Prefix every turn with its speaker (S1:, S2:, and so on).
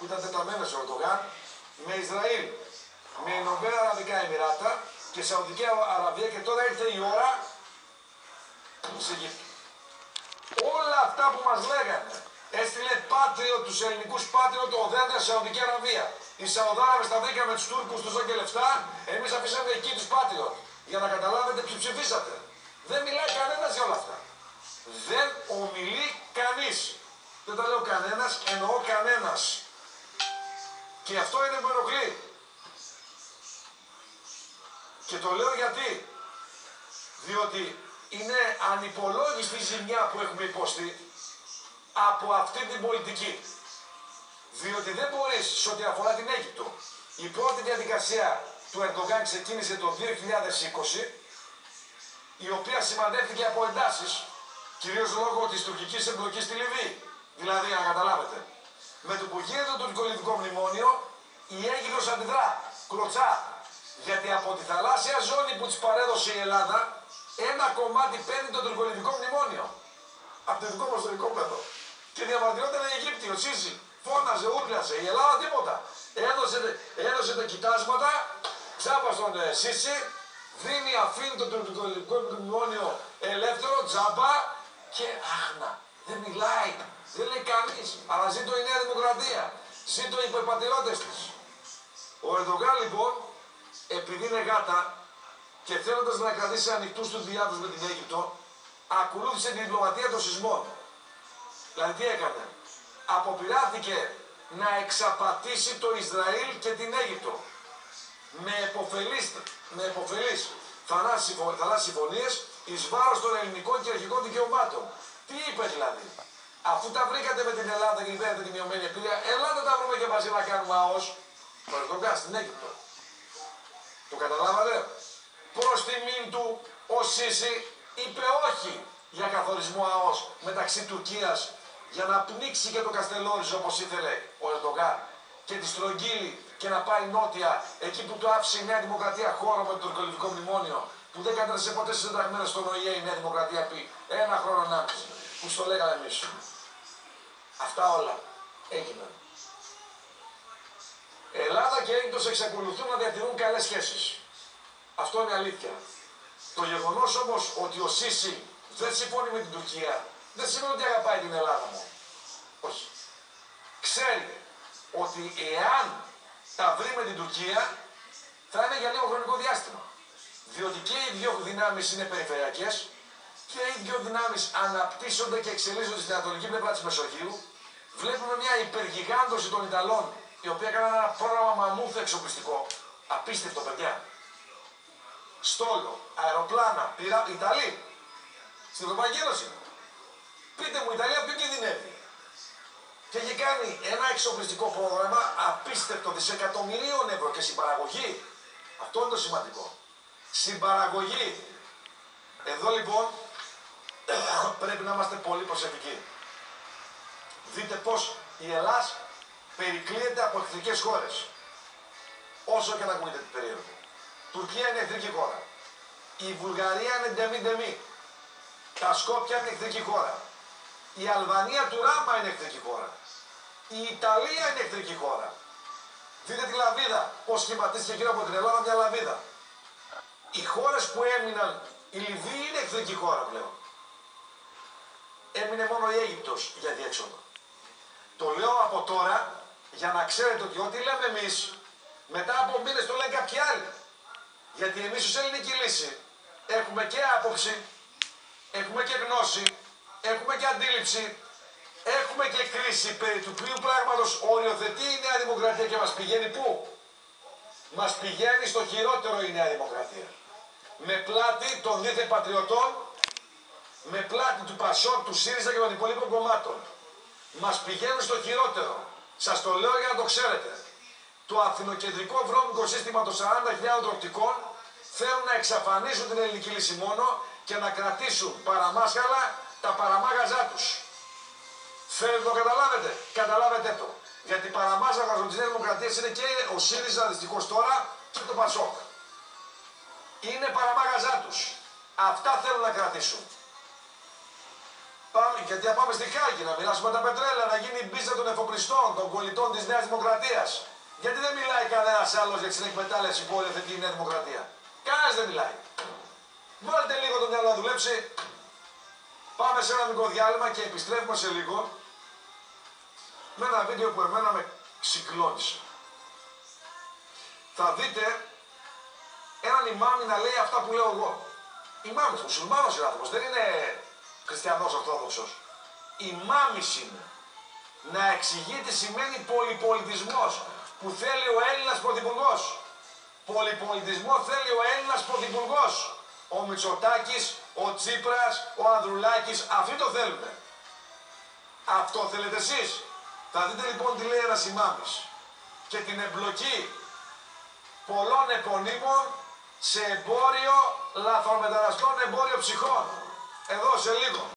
S1: που ήταν τεταμένο ο Ερντογάν, με Ισραήλ, με Ηνωμένα Αραβικά Εμμυράτα και Σαουδική Αραβία και τώρα ήρθε η ώρα της Αιγύπτου. Όλα αυτά που μας λέγανε, έστειλε πάτριο τους ελληνικούς πάτριο το οδέντα Σαουδική Αραβία. Οι Σαουδάραβες τα βρήκαν με τους Τούρκους τους και λεφτά, εμείς αφήσαμε εκεί τους πάτριο. Για να καταλάβετε ποιοι ψηφίσατε. Δεν μιλάει κανένας για όλα αυτά. Δεν ομιλεί κανείς. Δεν τα λέω κανένας, εννοώ κανένας. Και αυτό είναι που ενοχλεί. Και το λέω γιατί. Διότι είναι ανυπολόγιστη η ζημιά που έχουμε υποστεί από αυτή την πολιτική. Διότι δεν μπορείς σε ό,τι αφορά την Αίγυπτο. Η πρώτη διαδικασία του Ερντογάν ξεκίνησε το 2020 η οποία σημαδεύτηκε από εντάσεις κυρίως λόγω της τουρκικής εμπλοκής στη Λιβύη. Δηλαδή, να καταλάβετε, με το που γίνεται το τουρκολιβικό μνημόνιο, η Αίγυπτος αντιδρά, κλωτσά. Γιατί από τη θαλάσσια ζώνη που της παρέδωσε η Ελλάδα, ένα κομμάτι παίρνει το τουρκολιβικό μνημόνιο. Από το δικό μας το οικόπεδο. Και διαμαρτυρόταν η Αιγύπτη, ο Σίση. Φώναζε, ούρλιασε. Η Ελλάδα τίποτα. Έδωσε, έδωσε τα κοιτάσματα, τσάπα στον ε, Σίση, δίνει, αφήνει το τουρκολιβικό μνημόνιο ελεύθερο, τζάμπα και άχνα. Δεν μιλάει. Δεν λέει κανείς. Αλλά ζήτω η Νέα Δημοκρατία. Ζήτω οι υπερπατριώτε της. Ο Ερντογάν λοιπόν, επειδή είναι γάτα και θέλοντας να κρατήσει ανοιχτούς τους διάδους με την Αίγυπτο, ακολούθησε την διπλωματία των σεισμών. Δηλαδή τι έκανε; Αποπειράθηκε να εξαπατήσει το Ισραήλ και την Αίγυπτο με εποφελείς, με εποφελείς θαλάσσιες συμφωνίες εις βάρος των ελληνικών και αρχικών δικαιωμάτων. Τι είπε δηλαδή; Αφού τα βρήκατε με την Ελλάδα και είπατε τη μειωμένη εμπειρία, ελάτε τα βρούμε και μαζί να κάνουμε ΑΟΣ. Παραδείγματο στην Αίγυπτο. Το καταλάβατε; Προς τιμήν του ο Σίση είπε όχι για καθορισμό ΑΟΣ μεταξύ Τουρκίας για να πνίξει και το Καστελόριζο όπως ήθελε ο Ερντογάν και τη στρογγύλει και να πάει νότια εκεί που το άφησε η Νέα Δημοκρατία χώρο με το τουρκολιβικό μνημόνιο που δεν κατέρευσε ποτέ συνταγμένα στον ΟΗΕ η Νέα Δημοκρατία πει ένα χρόνο να που στο λέγαμε εμείς. Αυτά όλα έγιναν. Ελλάδα και Αίγυπτος εξακολουθούν να διατηρούν καλές σχέσεις. Αυτό είναι αλήθεια. Το γεγονός όμως ότι ο Σίση δεν συμφωνεί με την Τουρκία δεν σημαίνει ότι αγαπάει την Ελλάδα μου. Όχι. Ξέρει ότι εάν τα βρει με την Τουρκία θα είναι για λίγο χρονικό διάστημα. Διότι και οι δύο δυνάμεις είναι περιφερειακές και οι δύο δυνάμεις αναπτύσσονται και εξελίσσονται στην ανατολική πλευρά της Μεσογείου. Βλέπουμε μια υπεργιγάντωση των Ιταλών, οι οποίοι έκαναν ένα πρόγραμμα μαμούθ εξοπλιστικό. Απίστευτο, παιδιά. Στόλο, αεροπλάνα, πήρα Ιταλοί. Στην Ευρωπαϊκή Ένωση. Πείτε μου, η Ιταλία ποιο κινδυνεύει. Και έχει κάνει ένα εξοπλιστικό πρόγραμμα απίστευτο δισεκατομμυρίων ευρώ και συμπαραγωγή. Αυτό είναι το σημαντικό. Συμπαραγωγή. Εδώ λοιπόν πρέπει να είμαστε πολύ προσεκτικοί. Δείτε πως η Ελλάς περικλείεται από εχθρικές χώρες. Όσο και να ακούγεται την περίοδο. Τουρκία είναι εχθρική χώρα. Η Βουλγαρία είναι ντεμή-ντεμή. Τα Σκόπια είναι εχθρική χώρα. Η Αλβανία του Ράμα είναι εχθρική χώρα. Η Ιταλία είναι εχθρική χώρα. Δείτε τη λαβίδα, πώς σχηματίστηκε γύρω από την Ελλάδα μια λαβίδα. Οι χώρες που έμειναν, η Λιβύη είναι εχθρική χώρα πλέον. Έμεινε μόνο η Αίγυπτος για διέξοδο. Το λέω από τώρα για να ξέρετε ότι ό,τι λέμε εμείς, μετά από μήνες το λένε κάποιοι άλλοι. Γιατί εμείς ως ελληνική λύση έχουμε και άποψη, έχουμε και γνώση, έχουμε και αντίληψη, έχουμε και κρίση περί του ποιου πράγματος οριοθετεί η Νέα Δημοκρατία και μας πηγαίνει πού; Μας πηγαίνει στο χειρότερο η Νέα Δημοκρατία. Με πλάτη των δίθεν πατριωτών, με πλάτη του Πασόκ, του ΣΥΡΙΖΑ και των υπολείπων κομμάτων. Μας πηγαίνουν στο χειρότερο. Σας το λέω για να το ξέρετε. Το αθηνοκεντρικό βρώμικο σύστημα των 40.000 οπτικών θέλουν να εξαφανίσουν την ελληνική λύση μόνο και να κρατήσουν παραμάσχαλα τα παραμάγαζά τους. Θέλετε να το καταλάβετε; Καταλάβετε το. Γιατί παραμάζα της Νέας Δημοκρατίας είναι και ο ΣΥΡΙΖΑ δυστυχώς τώρα και το ΠΑΣΟΚ. Είναι παραμάγαζά τους. Αυτά θέλουν να κρατήσουν. Πάμε, γιατί θα πάμε στη Χάγη να μοιράσουμε τα πετρέλα, να γίνει η μπίζα των εφοπλιστών, των κολλητών της Νέας Δημοκρατίας. Γιατί δεν μιλάει κανένας άλλος για την εκμετάλλευση που όλη η Νέα Δημοκρατία; Κανένας δεν μιλάει. Βάλτε λίγο το μυαλό να δουλέψει. Πάμε σε ένα μικρό διάλειμμα και επιστρέφουμε σε λίγο με ένα βίντεο που εμένα με συγκλώνησε. Θα δείτε έναν ημάμι να λέει αυτά που λέω εγώ. Ημάμις, μουσουλμάνος είναι άνθρωπος, δεν είναι χριστιανός ορθόδοξος. Ημάμις είναι. Να εξηγεί τι σημαίνει πολυπολιτισμός που θέλει ο Έλληνας πρωθυπουργός. Πολυπολιτισμό θέλει ο Έλληνας πρωθυπουργός. Ο Μητσοτάκης, ο Τσίπρας, ο Ανδρουλάκης, αυτοί το θέλουν. Αυτό θέλετε εσείς. Θα δείτε λοιπόν τι λέει ένας ημάμις και την εμπλοκή πολλών επωνύμων σε εμπόριο λαθρομεταναστών, εμπόριο ψυχών. Εδώ σε λίγο.